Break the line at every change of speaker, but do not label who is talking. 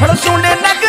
सुने ना